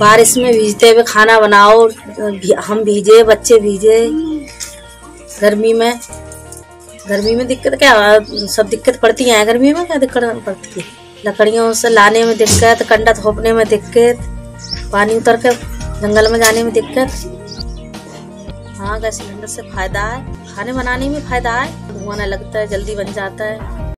बारिश में भीजते हुए खाना बनाओ भी, हम भीजे बच्चे भीजे। गर्मी में गर्मी में दिक्कत क्या सब दिक्कत पड़ती है गर्मी में क्या दिक्कत पड़ती है? लकड़ियों से लाने में दिक्कत कंडा थोपने में दिक्कत पानी उतर के जंगल में जाने में दिक्कत। हाँ गैस सिलेंडर से फ़ायदा है खाने बनाने में फ़ायदा है। धुआँ ना लगता है जल्दी बन जाता है।